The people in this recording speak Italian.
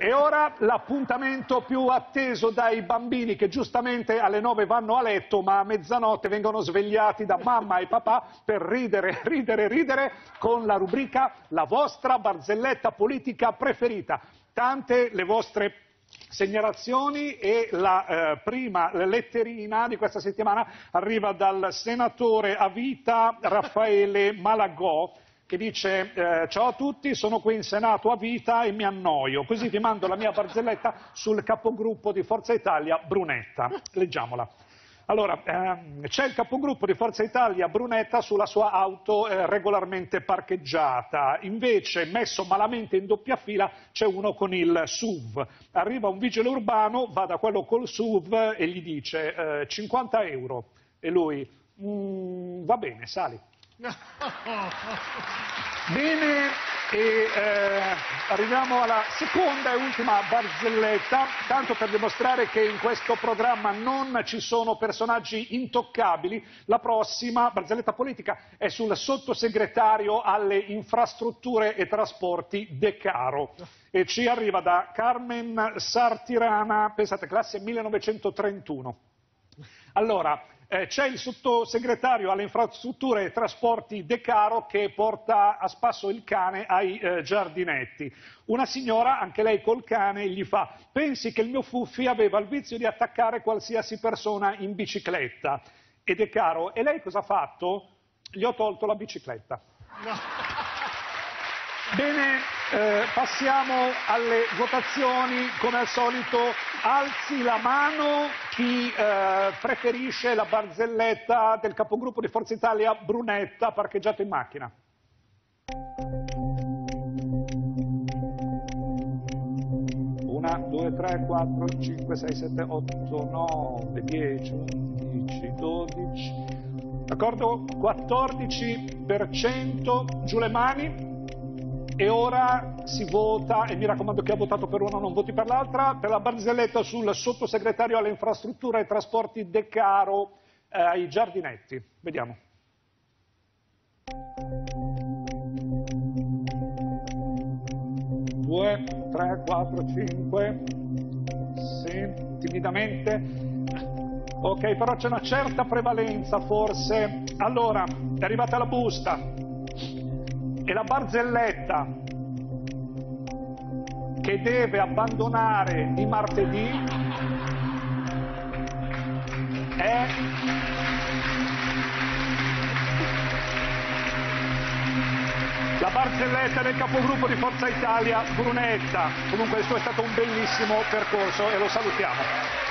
E ora l'appuntamento più atteso dai bambini che giustamente alle 9 vanno a letto, ma a mezzanotte vengono svegliati da mamma e papà per ridere, ridere, ridere con la rubrica La vostra barzelletta politica preferita. Tante le vostre segnalazioni e la eh, prima letterina di questa settimana arriva dal senatore a vita Raffaele Malagò che dice eh, ciao a tutti, sono qui in Senato a vita e mi annoio, così vi mando la mia barzelletta sul capogruppo di Forza Italia Brunetta. Leggiamola. Allora, ehm, c'è il capogruppo di Forza Italia Brunetta sulla sua auto eh, regolarmente parcheggiata, invece messo malamente in doppia fila c'è uno con il SUV. Arriva un vigile urbano, va da quello col SUV e gli dice eh, 50 euro e lui mm, va bene, sali. Bene, e eh, arriviamo alla seconda e ultima barzelletta, tanto per dimostrare che in questo programma non ci sono personaggi intoccabili. La prossima barzelletta politica è sul sottosegretario alle infrastrutture e trasporti De Caro e ci arriva da Carmen Sartirana, pensate, classe 1931. Allora, eh, c'è il sottosegretario alle infrastrutture e trasporti De Caro che porta a spasso il cane ai eh, giardinetti. Una signora, anche lei col cane, gli fa pensi che il mio Fuffi aveva il vizio di attaccare qualsiasi persona in bicicletta. E De Caro, e lei cosa ha fatto? Gli ho tolto la bicicletta. No. Bene, eh, passiamo alle votazioni. Come al solito alzi la mano chi eh, preferisce la barzelletta del capogruppo di Forza Italia Brunetta parcheggiato in macchina. Una, due, tre, quattro, cinque, sei, sette, otto, nove, dieci, undici, dodici. D'accordo? 14%. Giù le mani e ora si vota, e mi raccomando chi ha votato per una non voti per l'altra, per la barzelletta sul sottosegretario alle infrastrutture e trasporti De Caro eh, ai giardinetti. Vediamo. Due, tre, quattro, cinque. Sì, timidamente. Ok, però c'è una certa prevalenza forse. Allora, è arrivata la busta e la barzelletta che deve abbandonare di martedì è la barzelletta del capogruppo di Forza Italia Brunetta. Comunque questo è stato un bellissimo percorso e lo salutiamo.